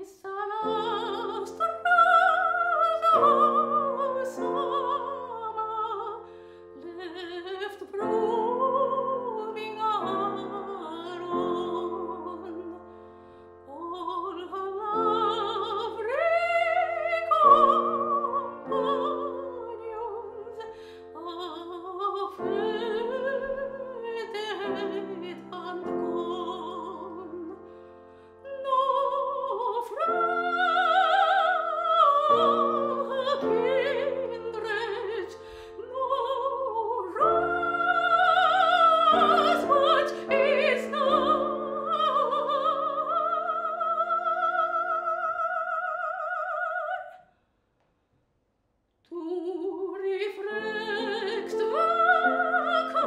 isso Tu riflect vaca